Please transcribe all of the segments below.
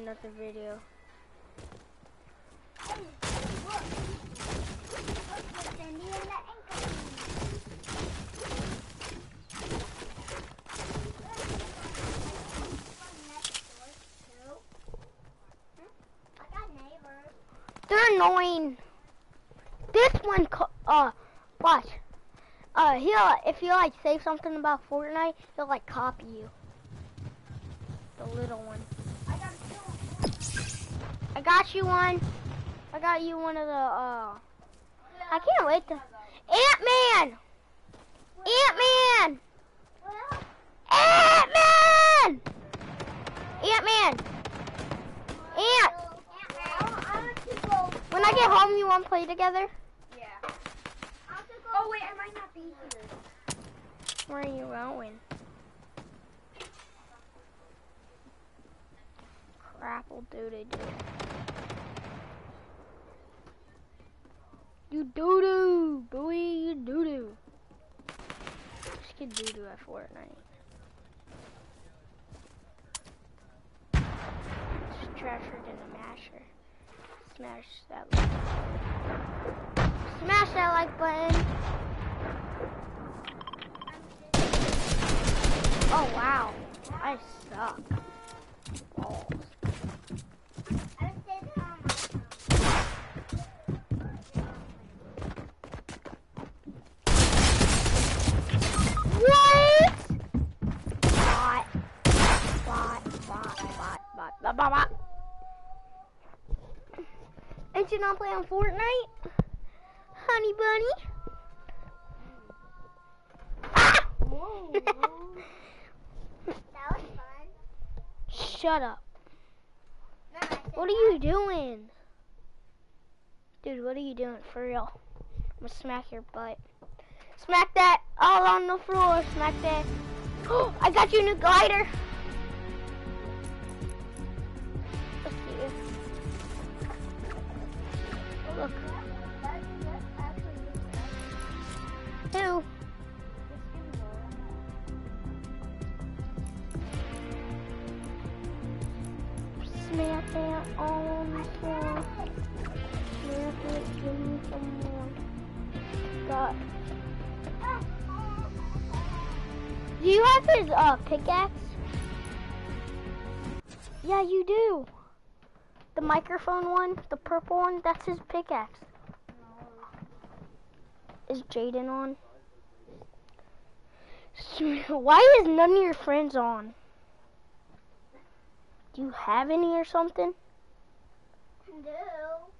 another video. They're annoying. This one, uh, watch. Uh, he'll, if you like say something about Fortnite, he'll like copy you. The little one. I got two. I got you one. I got you one of the, uh, I can't wait to, Ant-Man! Ant-Man! Ant-Man! Ant-Man! Ant! I want to go. When I get home, you want to play together? Yeah. I want to go. Oh wait, I might not be here. Where are you going? Crapple doody doo. You doo doo, boy, you doo doo. Just get doo doo at Fortnite. Just trash her in a masher. Smash that like. Smash that like button. Oh wow, I suck. Balls. You not playing Fortnite? Honey bunny? Ah! That was fun. Shut up. No, What are you doing? Dude, what are you doing? For real. I'm gonna smack your butt. Smack that all on the floor. Smack that. Oh, I got you a new glider. Give me some more. Got. Do you have his uh pickaxe? Yeah, you do. The microphone one, the purple one, that's his pickaxe. Is Jaden on? Why is none of your friends on? Do you have any or something? No.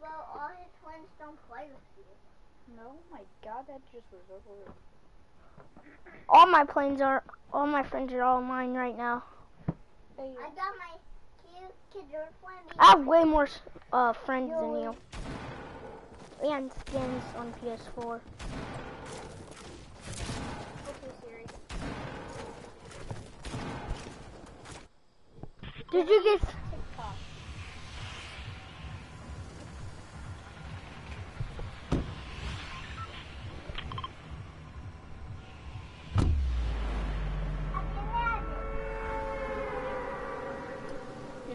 Well, all his friends don't play with you. No, my God, that just was over. All my planes are, all my friends are all mine right now. Hey, I got my cute kid your friend. I have way more uh, friends than you. And skins on PS4. Did you get?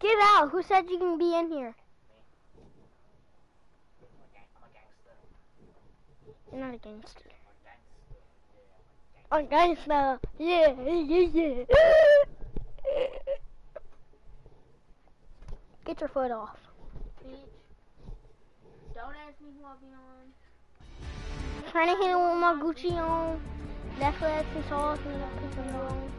Get out! Who said you can be in here? I'm a gang- I'm a gangster. You're not a gangster. I'm a gangster. Yeah, I'm a gangster. A gangster. Yeah, yeah, yeah. Get your foot off. Don't ask me who I'll be on. I'm Trying to hit it with my Gucci on. Netflix and sauce and on.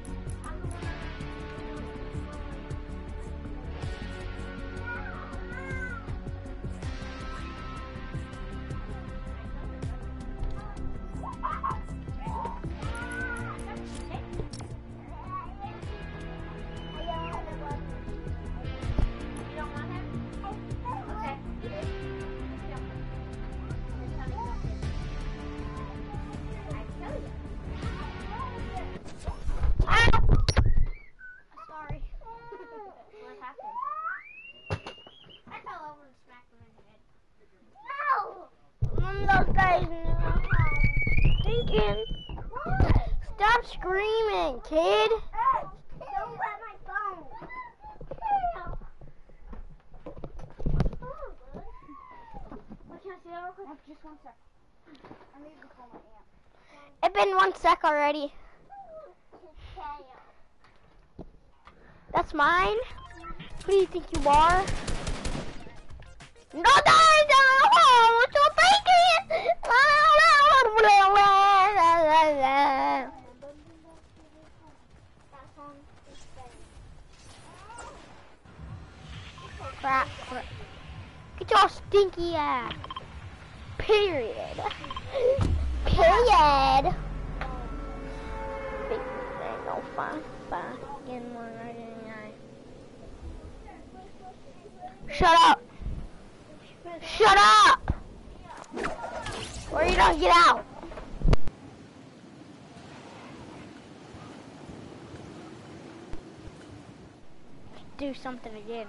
Stop screaming, kid. don't grab my phone. Just one sec. I. It's been one sec already. That's mine. Who do you think you are? No, no, no! What's your bacon? That song is better. Crap, crap. Get your stinky ass. Period. Period. No fun. Shut up. Shut up. Or you don't get out. Do something again.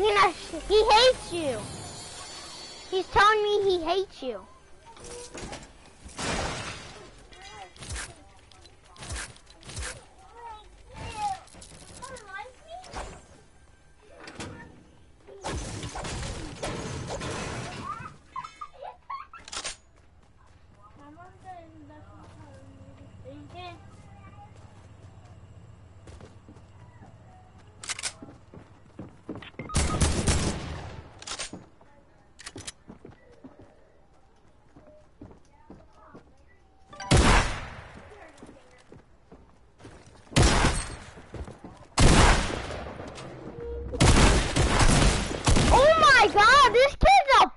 He hates you. He's telling me he hates you.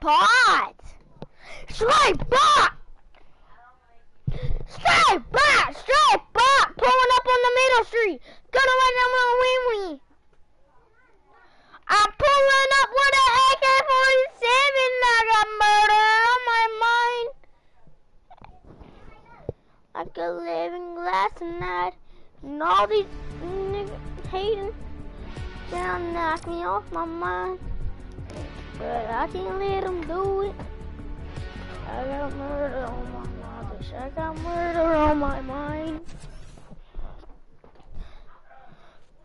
Bot! Straight bot! Straight bot! Straight bot! Pulling up on the middle street! Gonna run down my wee wee! I'm pulling up with an AK-47 I got murder on my mind! Like a living glass tonight And all these niggas hating Gonna knock me off my mind but I can't let them do it. I got murder on my mind. I got murder on my mind.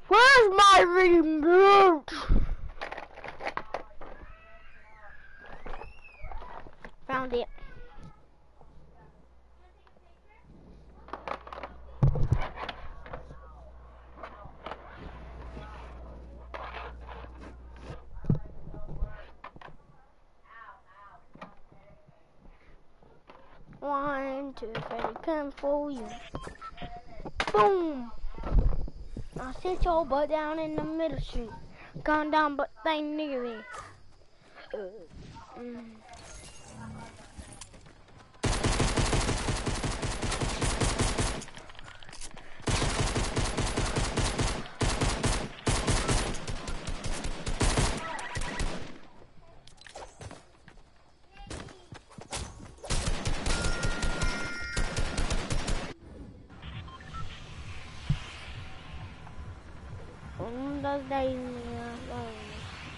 Where's my remote? Found it. One, two, come for you. Boom! I sit your butt down in the middle street. Gone down, but nigga me. Uh, mm.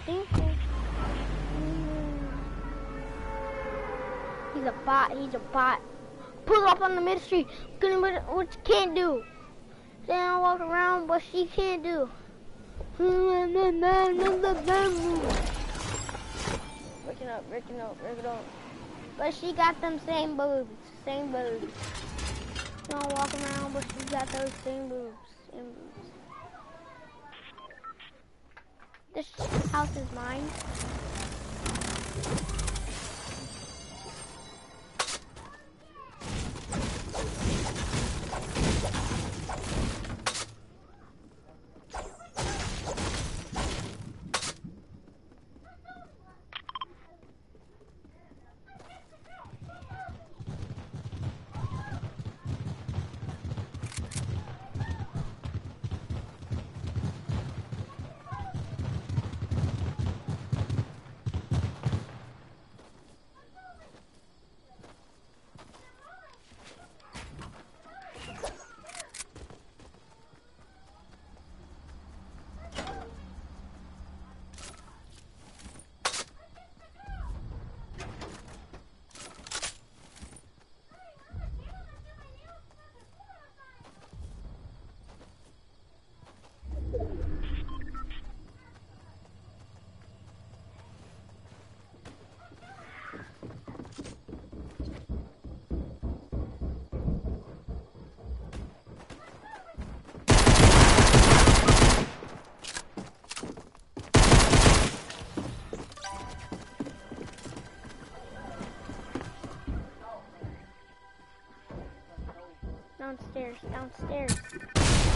Think. He's a bot. He's a bot. Pull up on the. Gonna what you can't do. Then walk around what she can't do. Breaking up, breaking up, breaking up. But she got them same boobs, same boobs. Don't walk around, but she got those same boobs, same boobs. This house is mine. Downstairs, downstairs.